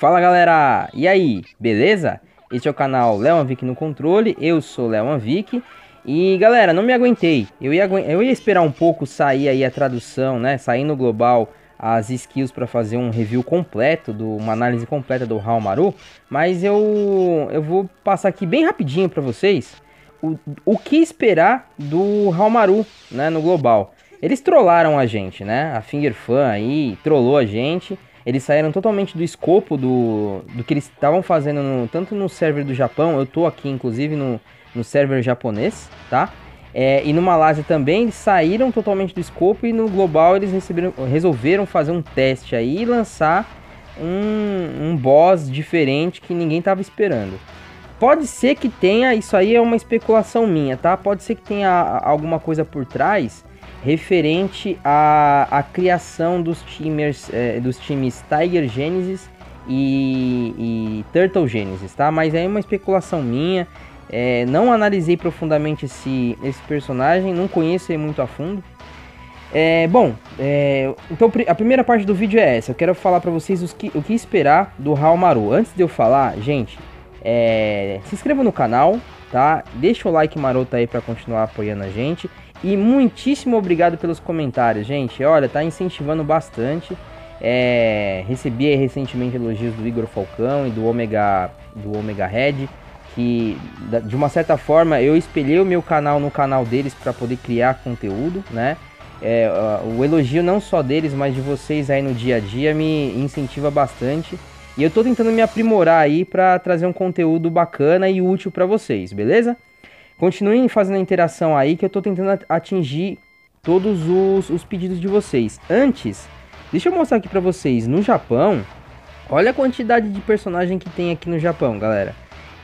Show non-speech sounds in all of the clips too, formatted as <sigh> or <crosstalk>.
Fala galera, e aí, beleza? Este é o canal Leon Vic no controle, eu sou Leon Vic e galera, não me aguentei, eu ia, eu ia esperar um pouco sair aí a tradução, né, sair no global as skills para fazer um review completo, do, uma análise completa do Maru, mas eu, eu vou passar aqui bem rapidinho para vocês o, o que esperar do Maru, né, no global. Eles trollaram a gente, né, a Finger Fan aí trollou a gente, eles saíram totalmente do escopo do, do que eles estavam fazendo, no, tanto no server do Japão, eu tô aqui inclusive no, no server japonês, tá? É, e no Malásia também eles saíram totalmente do escopo e no global eles receberam, resolveram fazer um teste aí e lançar um, um boss diferente que ninguém estava esperando. Pode ser que tenha, isso aí é uma especulação minha, tá? Pode ser que tenha alguma coisa por trás referente à, à criação dos, timers, é, dos times Tiger Genesis e, e Turtle Genesis, tá? Mas é uma especulação minha. É, não analisei profundamente esse, esse personagem, não conheço ele muito a fundo. É, bom, é, então a primeira parte do vídeo é essa. Eu quero falar para vocês que, o que esperar do Maru. Antes de eu falar, gente, é, se inscreva no canal, tá? Deixa o like maroto aí para continuar apoiando a gente. E muitíssimo obrigado pelos comentários, gente. Olha, tá incentivando bastante. É, recebi recentemente elogios do Igor Falcão e do Omega, do Omega Red que de uma certa forma eu espelhei o meu canal no canal deles para poder criar conteúdo, né? É, o elogio não só deles, mas de vocês aí no dia a dia me incentiva bastante. E eu tô tentando me aprimorar aí para trazer um conteúdo bacana e útil para vocês, beleza? Continuem fazendo a interação aí que eu tô tentando atingir todos os, os pedidos de vocês. Antes, deixa eu mostrar aqui para vocês, no Japão, olha a quantidade de personagem que tem aqui no Japão, galera.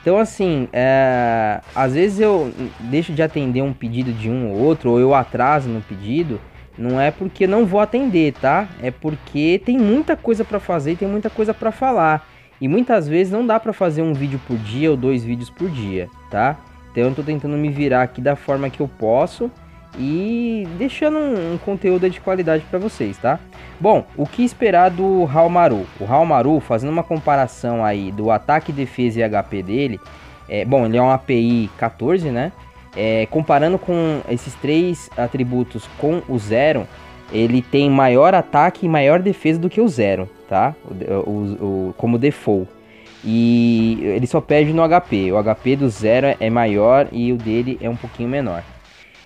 Então, assim, é, às vezes eu deixo de atender um pedido de um ou outro, ou eu atraso no pedido, não é porque não vou atender, tá? É porque tem muita coisa para fazer e tem muita coisa para falar. E muitas vezes não dá para fazer um vídeo por dia ou dois vídeos por dia, tá? Então eu tô tentando me virar aqui da forma que eu posso e deixando um, um conteúdo de qualidade para vocês, tá? Bom, o que esperar do Halmaru? O Halmaru, fazendo uma comparação aí do ataque, defesa e HP dele, é, bom, ele é um API 14, né? É, comparando com esses três atributos com o zero, ele tem maior ataque e maior defesa do que o zero, tá? O, o, o, como default. E ele só perde no HP. O HP do zero é maior e o dele é um pouquinho menor.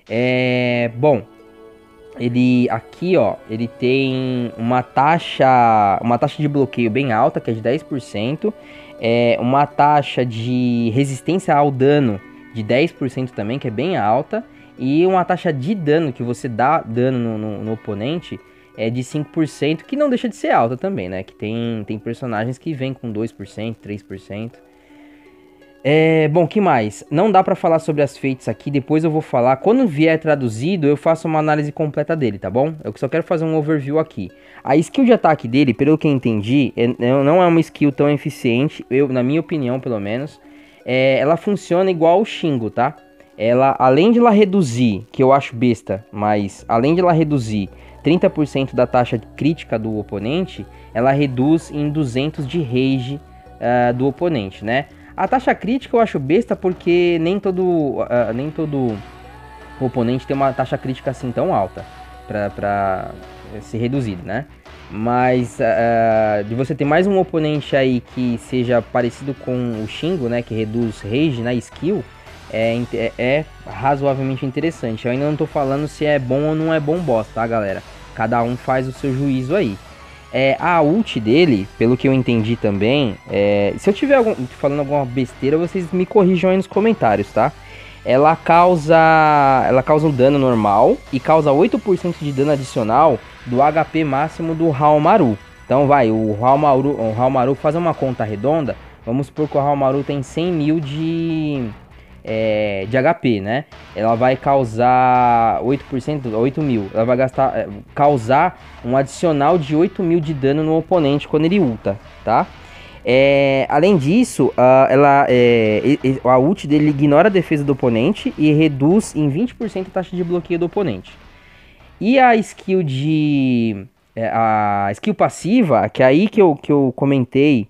É, bom, ele aqui, ó, ele tem uma taxa, uma taxa de bloqueio bem alta, que é de 10%, é uma taxa de resistência ao dano de 10% também, que é bem alta, e uma taxa de dano que você dá dano no, no, no oponente é de 5%, que não deixa de ser alta também, né? Que tem, tem personagens que vêm com 2%, 3%. É, bom, que mais? Não dá para falar sobre as feitas aqui, depois eu vou falar. Quando vier traduzido, eu faço uma análise completa dele, tá bom? Eu só quero fazer um overview aqui. A skill de ataque dele, pelo que eu entendi, é, não é uma skill tão eficiente, eu, na minha opinião, pelo menos. É, ela funciona igual o Shingo, tá? Ela, além de ela reduzir, que eu acho besta, mas além de ela reduzir 30% da taxa crítica do oponente, ela reduz em 200 de rage uh, do oponente, né? A taxa crítica eu acho besta porque nem todo, uh, nem todo oponente tem uma taxa crítica assim tão alta para ser reduzido, né? Mas uh, de você ter mais um oponente aí que seja parecido com o Shingo, né? Que reduz rage na skill, é, é, é, razoavelmente interessante. Eu ainda não tô falando se é bom ou não é bom boss, tá, galera? Cada um faz o seu juízo aí. É, a ult dele, pelo que eu entendi também, é, se eu tiver algum, falando alguma besteira, vocês me corrijam aí nos comentários, tá? Ela causa, ela causa um dano normal e causa 8% de dano adicional do HP máximo do Halmaru. Então vai, o Halmaru, o Halmaru fazer uma conta redonda, vamos supor que o Halmaru tem 100 mil de, é, de HP, né? Ela vai causar 8%, 8 mil. Ela vai gastar, é, causar um adicional de 8 mil de dano no oponente quando ele ulta, tá? É, além disso, ela, é, a ult dele ignora a defesa do oponente e reduz em 20% a taxa de bloqueio do oponente. E a skill de. É, a skill passiva, que é aí que eu, que eu comentei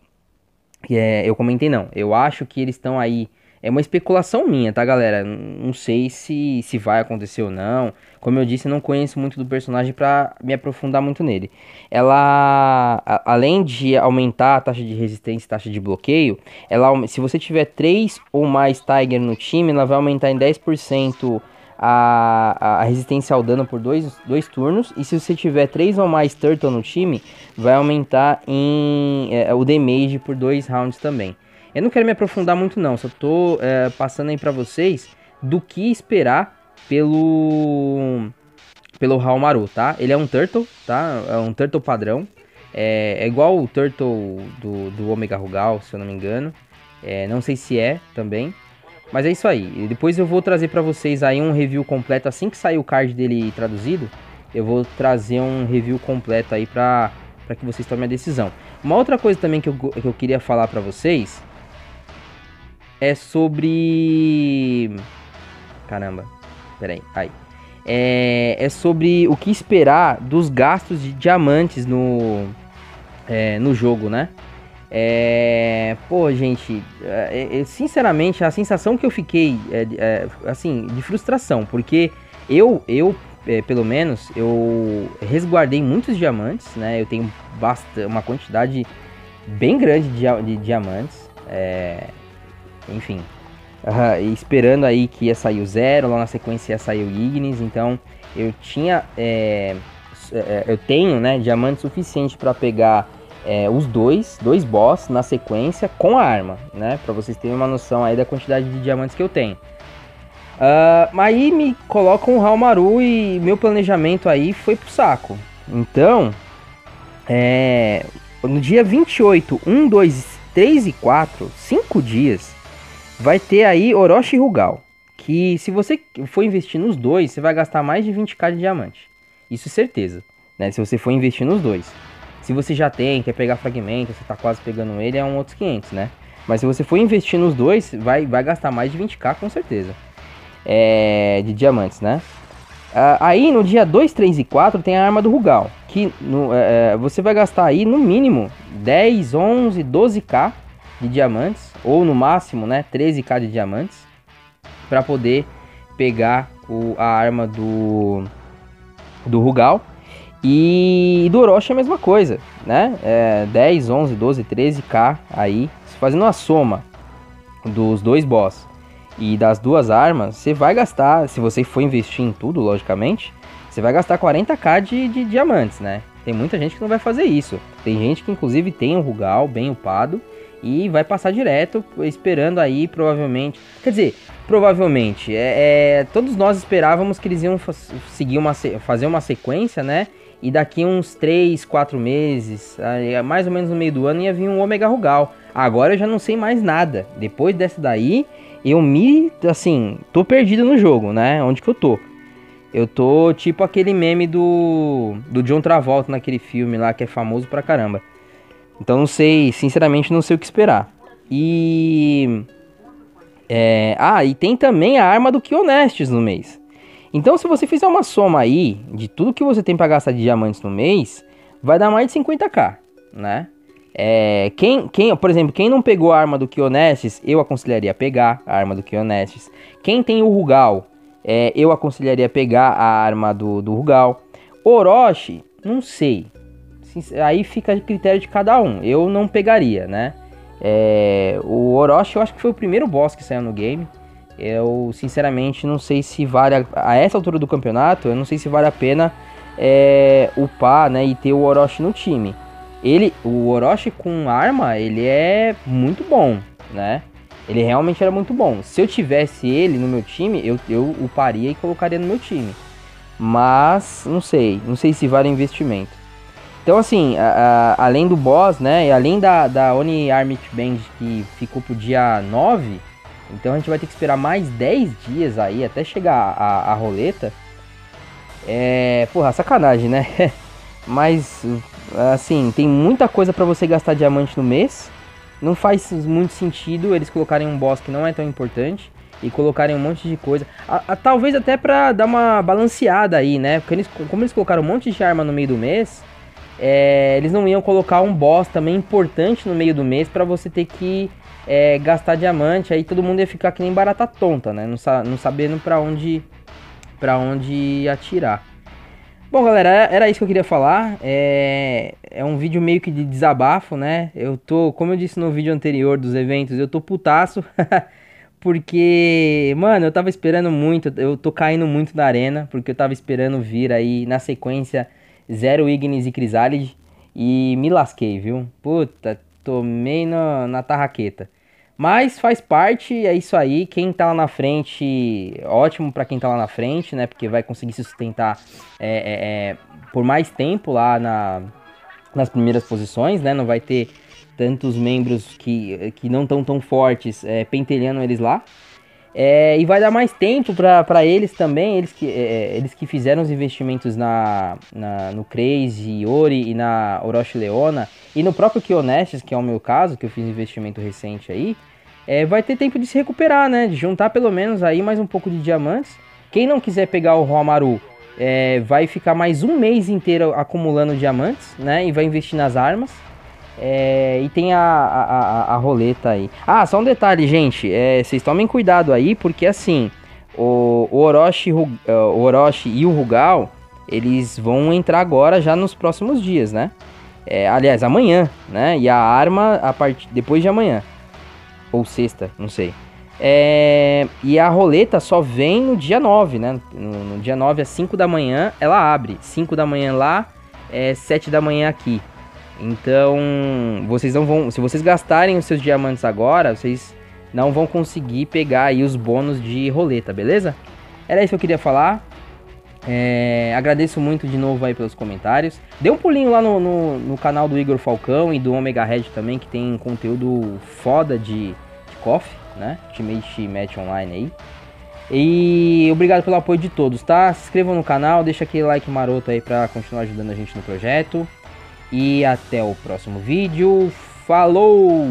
é, eu comentei não. Eu acho que eles estão aí. É uma especulação minha, tá, galera? Não sei se, se vai acontecer ou não. Como eu disse, não conheço muito do personagem para me aprofundar muito nele. Ela, a, além de aumentar a taxa de resistência e taxa de bloqueio, ela, se você tiver 3 ou mais Tiger no time, ela vai aumentar em 10% a, a resistência ao dano por dois, dois turnos. E se você tiver três ou mais Turtle no time, vai aumentar em é, o damage por dois rounds também. Eu não quero me aprofundar muito não, só tô é, passando aí pra vocês do que esperar pelo pelo Haomaru, tá? Ele é um Turtle, tá? É um Turtle padrão. É, é igual o Turtle do, do Omega Rugal, se eu não me engano. É, não sei se é também. Mas é isso aí. Depois eu vou trazer para vocês aí um review completo assim que sair o card dele traduzido. Eu vou trazer um review completo aí pra, pra que vocês tomem a decisão. Uma outra coisa também que eu, que eu queria falar para vocês é sobre. Caramba, peraí, aí. É, é sobre o que esperar dos gastos de diamantes no, é, no jogo, né? É, pô, gente, é, é, sinceramente, a sensação que eu fiquei, é, é, assim, de frustração, porque eu, eu pelo menos, eu resguardei muitos diamantes, né? Eu tenho bastante, uma quantidade bem grande de, de diamantes, é, enfim, esperando aí que ia sair o zero, lá na sequência ia sair o Ignis, então eu tinha, eu tenho, né, diamante suficiente para pegar é, os dois, dois boss na sequência com a arma, né? Pra vocês terem uma noção aí da quantidade de diamantes que eu tenho. Uh, aí me colocam o Halmaru e meu planejamento aí foi pro saco. Então, é, no dia 28, 1, 2, 3 e 4, 5 dias, vai ter aí Orochi e Rugal. Que se você for investir nos dois, você vai gastar mais de 20k de diamante. Isso é certeza, né? Se você for investir nos dois. Se você já tem, quer pegar fragmento, você tá quase pegando ele, é um outros 500, né? Mas se você for investir nos dois, vai, vai gastar mais de 20k com certeza. É, de diamantes, né? Uh, aí no dia 2, 3 e 4 tem a arma do Rugal. Que no, é, é você vai gastar aí no mínimo 10, 11, 12k de diamantes. Ou no máximo, né? 13k de diamantes. para poder pegar o, a arma do, do Rugal. E do Orochi é a mesma coisa, né? É 10, 11, 12, 13k aí, fazendo a soma dos dois boss e das duas armas, você vai gastar, se você for investir em tudo, logicamente, você vai gastar 40k de, de diamantes, né? Tem muita gente que não vai fazer isso. Tem gente que inclusive tem um Rugal bem upado e vai passar direto, esperando aí, provavelmente. Quer dizer, provavelmente, é, é todos nós esperávamos que eles iam seguir uma, fazer uma sequência, né? E daqui uns 3, 4 meses, mais ou menos no meio do ano, ia vir um Omega Rugal. Agora eu já não sei mais nada. Depois dessa daí, eu me. Assim, tô perdido no jogo, né? Onde que eu tô? Eu tô tipo aquele meme do, do John Travolta naquele filme lá que é famoso pra caramba. Então não sei, sinceramente não sei o que esperar. E. É, ah, e tem também a arma do Kionestes no mês. Então, se você fizer uma soma aí de tudo que você tem para gastar de diamantes no mês, vai dar mais de 50k, né? É, quem, quem, por exemplo, quem não pegou a arma do Kionestes, eu aconselharia pegar a arma do Kionestes. Quem tem o Rugal, é, eu aconselharia pegar a arma do, do Rugal. Orochi, não sei. Aí fica a critério de cada um. Eu não pegaria, né? É, o Orochi eu acho que foi o primeiro boss que saiu no game. Eu sinceramente não sei se vale a, a essa altura do campeonato, eu não sei se vale a pena é, upar, né, e ter o Orochi no time. Ele, o Orochi com arma, ele é muito bom, né? Ele realmente era muito bom. Se eu tivesse ele no meu time, eu, eu uparia e colocaria no meu time. Mas, não sei. Não sei se vale investimento. Então, assim, a, a, além do boss, né? E além da, da Oni Armit Band que ficou pro dia 9, então a gente vai ter que esperar mais 10 dias aí até chegar a, a roleta. É. Porra, sacanagem, né? <laughs> Mas, assim, tem muita coisa para você gastar diamante no mês. Não faz muito sentido eles colocarem um boss que não é tão importante e colocarem um monte de coisa. A, a, talvez até pra dar uma balanceada aí, né? Porque eles, como eles colocaram um monte de arma no meio do mês, é, eles não iam colocar um boss também importante no meio do mês para você ter que é, gastar diamante, aí todo mundo ia ficar que nem barata tonta, né? Não, sa não sabendo para onde, pra onde atirar. Bom, galera, era isso que eu queria falar. É, é um vídeo meio que de desabafo, né? Eu tô, como eu disse no vídeo anterior dos eventos, eu tô putaço. <laughs> porque, mano, eu tava esperando muito, eu tô caindo muito na arena, porque eu tava esperando vir aí na sequência Zero Ignis e Crisálide. E me lasquei, viu? Puta, tomei na, na tarraqueta. Mas faz parte, é isso aí. Quem tá lá na frente, ótimo para quem tá lá na frente, né? Porque vai conseguir se sustentar é, é, é, por mais tempo lá na, nas primeiras posições, né? Não vai ter tantos membros que, que não estão tão fortes é, pentelhando eles lá. É, e vai dar mais tempo para eles também, eles que, é, eles que fizeram os investimentos na, na, no Crazy, Ori e na Orochi Leona, e no próprio Kionestes, que é o meu caso, que eu fiz investimento recente aí, é, vai ter tempo de se recuperar, né? De juntar pelo menos aí mais um pouco de diamantes. Quem não quiser pegar o Romaru é, vai ficar mais um mês inteiro acumulando diamantes, né? E vai investir nas armas. É, e tem a, a, a, roleta aí. Ah, só um detalhe, gente. É, vocês tomem cuidado aí, porque assim, o, o, Orochi, o Orochi e o Rugal, eles vão entrar agora já nos próximos dias, né? É, aliás, amanhã, né? E a arma a part... depois de amanhã. Ou sexta, não sei. É, e a roleta só vem no dia 9, né? No, no, dia 9 às 5 da manhã ela abre. 5 da manhã lá, é 7 da manhã aqui. Então, vocês não vão. Se vocês gastarem os seus diamantes agora, vocês não vão conseguir pegar aí os bônus de roleta, beleza? Era isso que eu queria falar. É, agradeço muito de novo aí pelos comentários. Dê um pulinho lá no, no, no, canal do Igor Falcão e do Omega Red também, que tem conteúdo foda de, de KOF, né? Ultimate Match Online aí. E obrigado pelo apoio de todos, tá? Se inscrevam no canal, deixa aquele like maroto aí pra continuar ajudando a gente no projeto. E até o próximo vídeo. Falou!